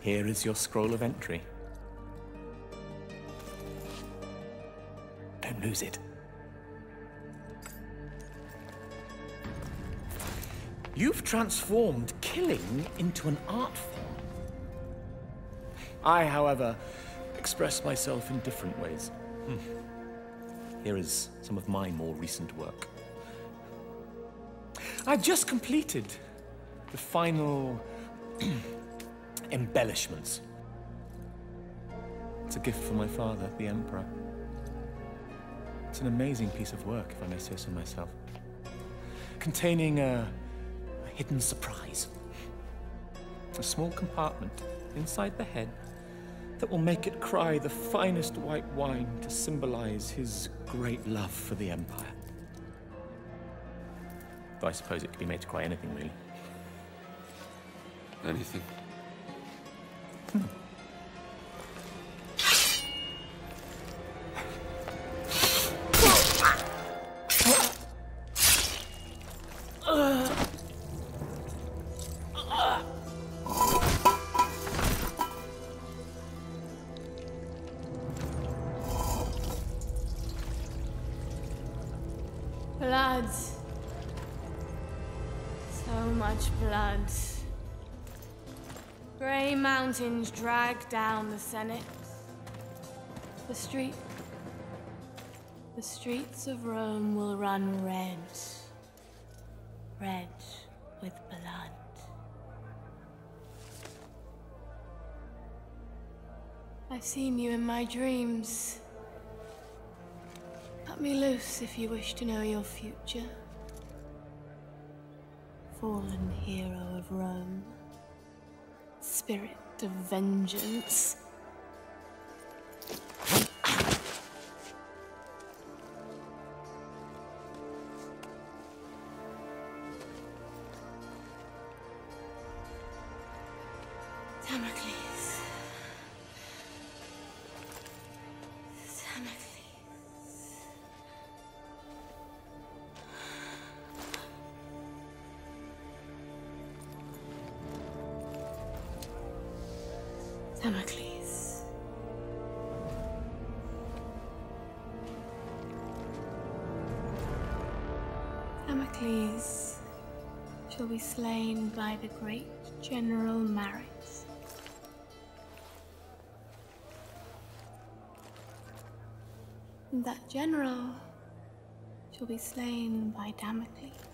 Here is your scroll of entry. Don't lose it. You've transformed killing into an art form. I, however, express myself in different ways. Hmm. Here is some of my more recent work. I've just completed the final embellishments. It's a gift from my father, the Emperor. It's an amazing piece of work, if I may say so myself. Containing a, a hidden surprise. A small compartment inside the head that will make it cry the finest white wine to symbolize his great love for the Empire. Though I suppose it could be made to cry anything, really. Anything? Blood. So much blood. Grey mountains drag down the Senate. The street. The streets of Rome will run red. Red with blood. I've seen you in my dreams. Cut me loose if you wish to know your future. Fallen hero of Rome. Spirit of vengeance. Damocles. Damocles. Damocles shall be slain by the great General Marius. That general shall be slain by Damocles.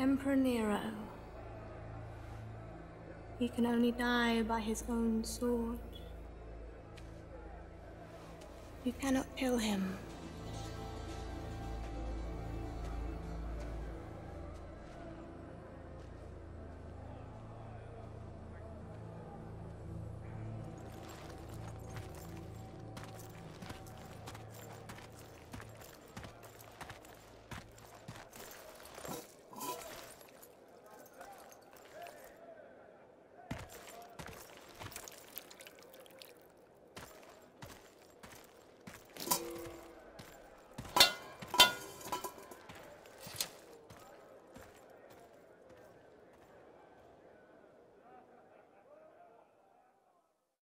Emperor Nero, he can only die by his own sword. You cannot kill him